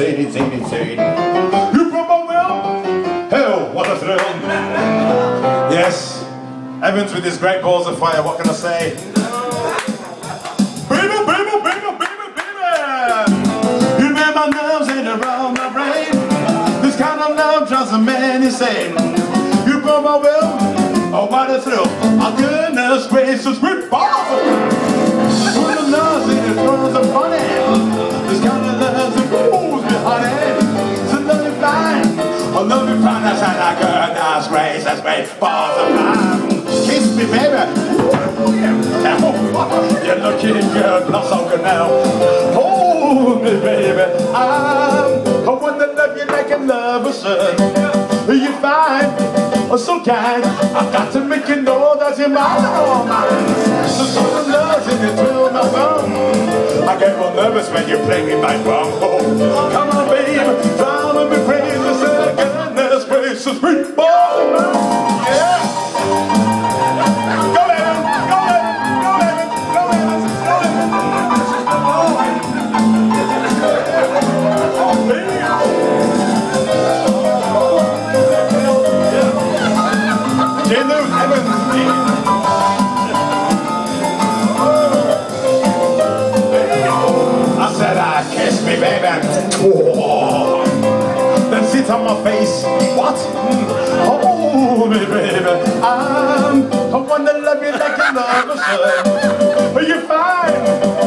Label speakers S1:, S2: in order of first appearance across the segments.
S1: insane, insane, insane. You broke my will? Hell, what a thrill. Yes, Evans with his great balls of fire, what can I say? Baby, baby, baby, baby, baby! You made my nerves and around my brain. This kind of love drives a man insane. You my will? Oh, what a thrill. Oh, goodness gracious, with balls Full of love and it throws a funny. This kind of goodness gracious, with balls of. Kiss me, baby. You're looking good, not so good now. Hold me, baby. I'm the one that love you like a lover should. You're fine, oh so kind. I've got to make you know that you're mine, oh mine. So of loves and you thrill my thumb. I get more nervous when you play me my drum. Oh, come on, baby, drive me crazy. On my face. What? Oh, Me, baby. I'm the one that love you like lover should. Are you fine?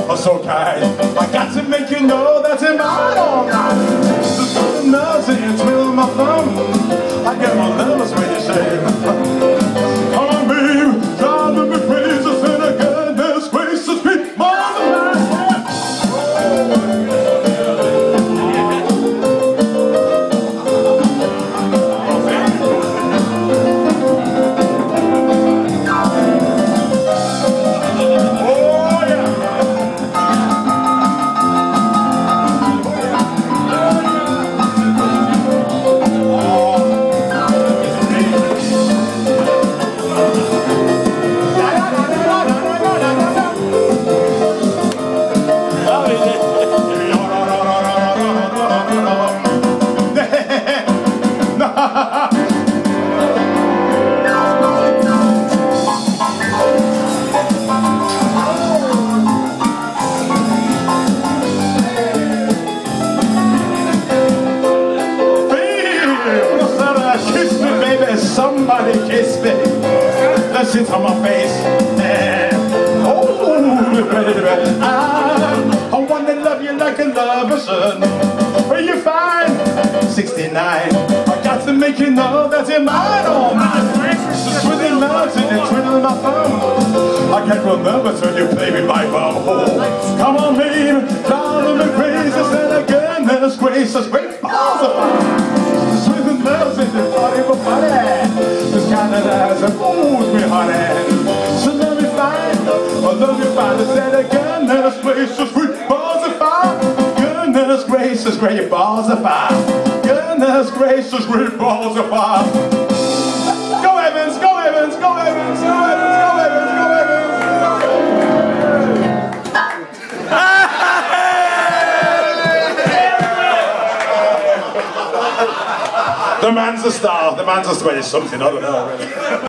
S1: Oh, so kind. I got to make you know that you're mine all night. And you twiddle my thumb. I get my nervous when you say, somebody kiss me. Let's sit on my face. Yeah. Oh, I'm, I want to love you like a lover should. Are you fine? 69. I got to make you know that you're mine, oh mine. With loves and you twiddle my thumb. I can't remember till you play me my bum. Come on, baby, drive me crazy. Said again, goodness gracious, great balls of fire. And loves in the body of a gracious, great balls of fire. Goodness gracious, great balls of fire. Go Evans, go Evans, go Evans, go Evans, go Evans, go Evans. The man's a star, the man's a star, something, I don't know.